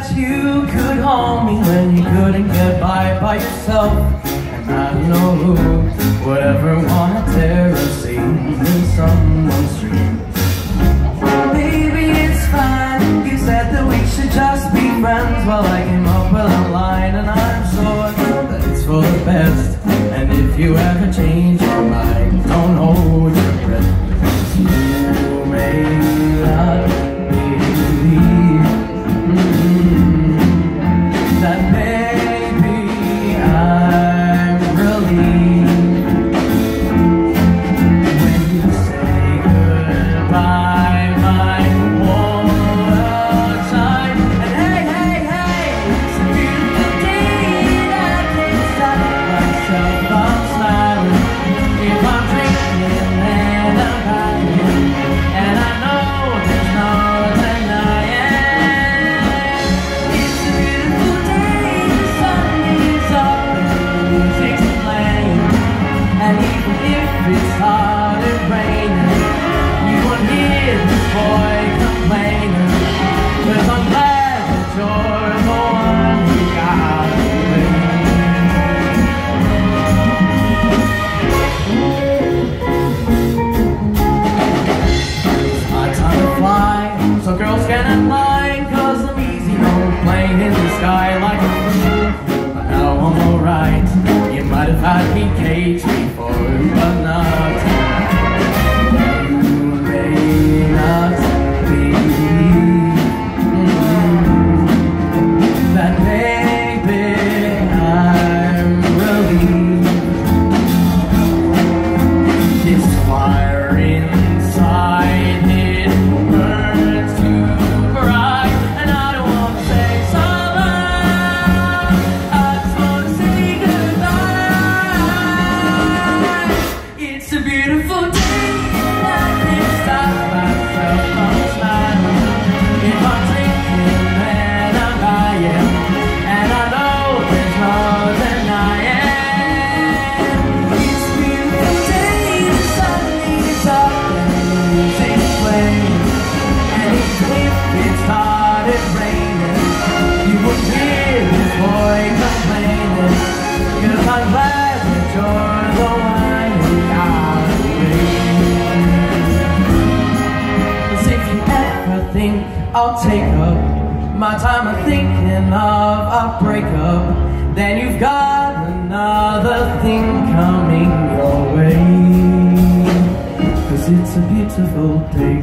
that you could harm me when you couldn't get by by yourself. And I know who would ever wanna tear a seam in someone's dream. Maybe it's fine. You said that we should just be friends. Well, I came up with a line, and I'm sure that it's for the best. And if you ever change so girls in line, cause I'm easy, no plane in the sky like a fool. But now I'm alright, you might have had me caged I'll take up my time of thinking of a breakup. Then you've got another thing coming your way. Cause it's a beautiful day.